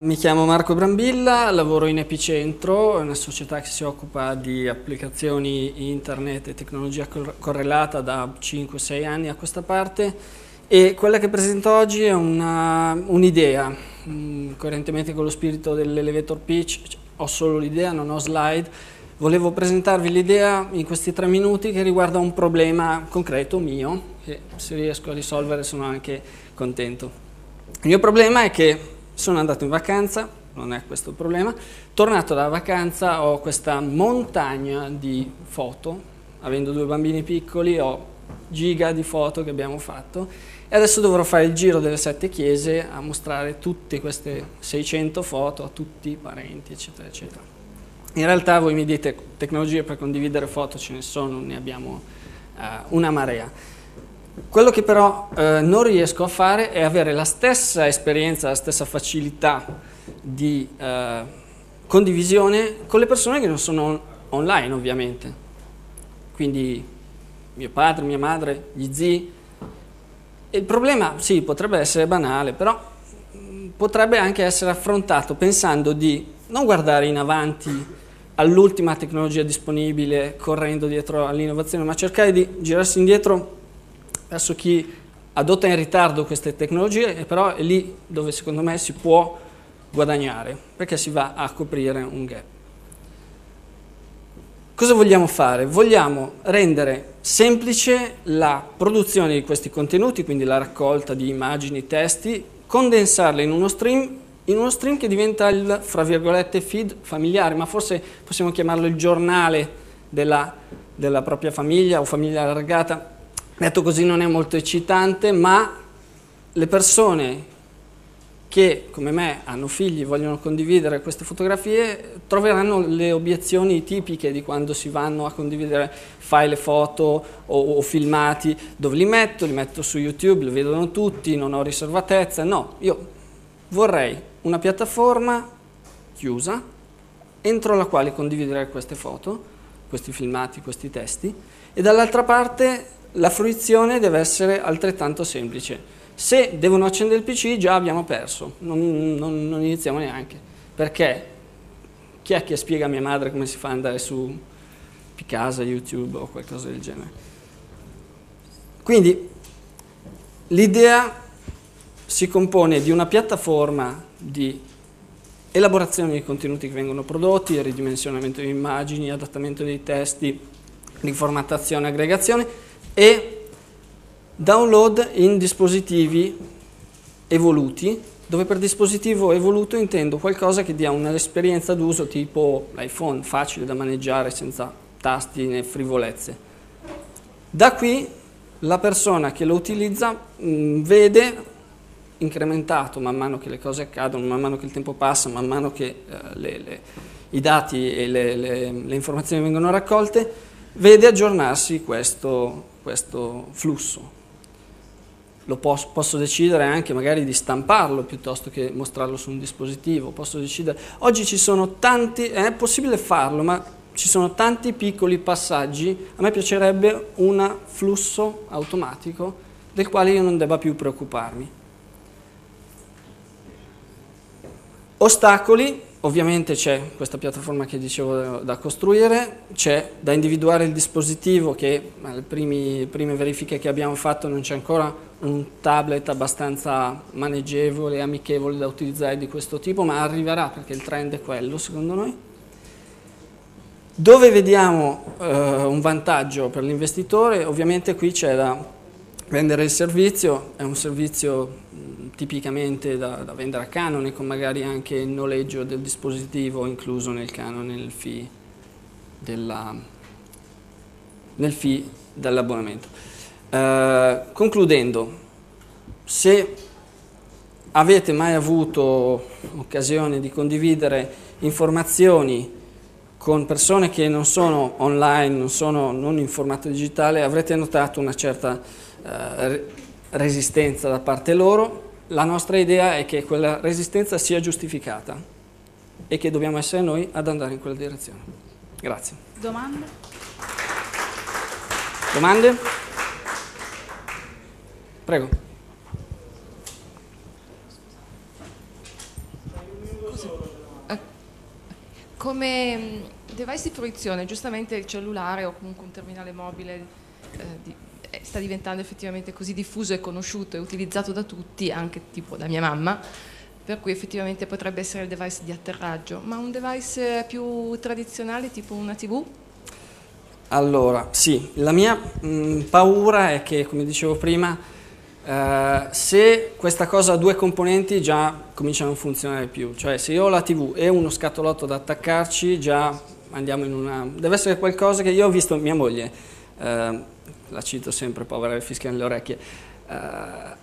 Mi chiamo Marco Brambilla, lavoro in Epicentro, una società che si occupa di applicazioni internet e tecnologia correlata da 5-6 anni a questa parte e quella che presento oggi è un'idea, un coerentemente con lo spirito dell'elevator pitch, ho solo l'idea, non ho slide, volevo presentarvi l'idea in questi tre minuti che riguarda un problema concreto mio, che se riesco a risolvere sono anche contento. Il mio problema è che sono andato in vacanza, non è questo il problema, tornato dalla vacanza ho questa montagna di foto, avendo due bambini piccoli ho giga di foto che abbiamo fatto e adesso dovrò fare il giro delle sette chiese a mostrare tutte queste 600 foto a tutti i parenti eccetera eccetera. In realtà voi mi dite tecnologie per condividere foto ce ne sono, ne abbiamo uh, una marea. Quello che però eh, non riesco a fare è avere la stessa esperienza, la stessa facilità di eh, condivisione con le persone che non sono on online ovviamente. Quindi mio padre, mia madre, gli zii. il problema, sì, potrebbe essere banale, però mm, potrebbe anche essere affrontato pensando di non guardare in avanti all'ultima tecnologia disponibile correndo dietro all'innovazione, ma cercare di girarsi indietro verso chi adotta in ritardo queste tecnologie e però è lì dove secondo me si può guadagnare perché si va a coprire un gap. Cosa vogliamo fare? Vogliamo rendere semplice la produzione di questi contenuti, quindi la raccolta di immagini, testi, condensarle in uno stream, in uno stream che diventa il, fra virgolette, feed familiare, ma forse possiamo chiamarlo il giornale della, della propria famiglia o famiglia allargata, Detto così non è molto eccitante, ma le persone che come me hanno figli e vogliono condividere queste fotografie troveranno le obiezioni tipiche di quando si vanno a condividere file foto o, o, filmati. Dove li metto, li metto su YouTube, li vedono tutti, non ho riservatezza, no, io vorrei una piattaforma chiusa entro la quale condividere queste foto, questi filmati, questi testi e dall'altra parte la fruizione deve essere altrettanto semplice. Se devono accendere il PC già abbiamo perso, non, non, non iniziamo neanche, perché chi è che spiega a mia madre come si fa ad andare su Picasa, YouTube o qualcosa del genere? Quindi l'idea si compone di una piattaforma di elaborazione dei contenuti che vengono prodotti, ridimensionamento di immagini, adattamento dei testi, riformattazione, aggregazione e download in dispositivi evoluti, dove per dispositivo evoluto intendo qualcosa che dia un'esperienza d'uso tipo l'iPhone, facile da maneggiare senza tasti né frivolezze. Da qui la persona che lo utilizza mh, mm, vede incrementato man mano che le cose accadono, man mano che il tempo passa, man mano che eh, le, le, i dati e le, le informazioni vengono raccolte, vede aggiornarsi questo, questo flusso. Posso, posso, decidere anche magari di stamparlo piuttosto che mostrarlo su un dispositivo, posso decidere, oggi ci sono tanti, è possibile farlo, ma ci sono tanti piccoli passaggi, a me piacerebbe un flusso automatico del quale io non debba più preoccuparmi. Ostacoli, Ovviamente c'è questa piattaforma che dicevo da costruire, c'è da individuare il dispositivo che alle prime verifiche che abbiamo fatto non c'è ancora un tablet abbastanza maneggevole e amichevole da utilizzare di questo tipo, ma arriverà perché il trend è quello secondo noi. Dove vediamo eh, un vantaggio per l'investitore? Ovviamente qui c'è da vendere il servizio, è un servizio tipicamente da, da, vendere a canone con magari anche il noleggio del dispositivo incluso nel canone nel fee, della, nel fee dell'abbonamento. Eh, concludendo, se avete mai avuto occasione di condividere informazioni con persone che non sono online, non sono non in formato digitale, avrete notato una certa eh, resistenza da parte loro, la nostra idea è che quella resistenza sia giustificata e che dobbiamo essere noi ad andare in quella direzione. Grazie. Domande? Domande? Prego. come mm, device di fruizione, giustamente il cellulare o comunque un terminale mobile eh, di, eh, sta diventando effettivamente così diffuso e conosciuto e utilizzato da tutti, anche tipo da mia mamma, per cui effettivamente potrebbe essere il device di atterraggio, ma un device più tradizionale tipo una TV? Allora, sì, la mia mh, mm, paura è che, come dicevo prima, eh, se questa cosa ha due componenti già comincia a non funzionare più, cioè se io ho la TV e uno scatolotto da attaccarci già andiamo in una... deve essere qualcosa che io ho visto mia moglie, eh, la cito sempre, povera, le fischia nelle orecchie, eh,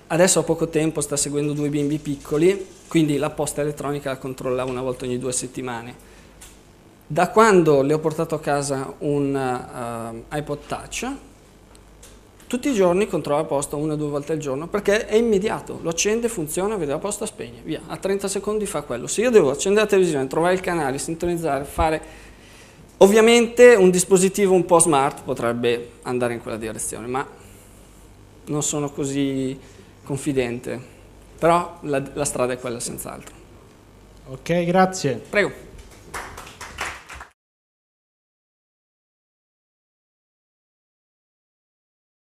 adesso ha poco tempo, sta seguendo due bimbi piccoli, quindi la posta elettronica la controlla una volta ogni due settimane. Da quando le ho portato a casa un uh, iPod Touch, tutti i giorni controlla la posta una o due volte al giorno perché è immediato, lo accende, funziona, vede la posta, spegne, via, a 30 secondi fa quello. Se io devo accendere la televisione, trovare il canale, sintonizzare, fare... Ovviamente un dispositivo un po' smart potrebbe andare in quella direzione, ma non sono così confidente, però la, la strada è quella senz'altro. Ok, grazie. Prego.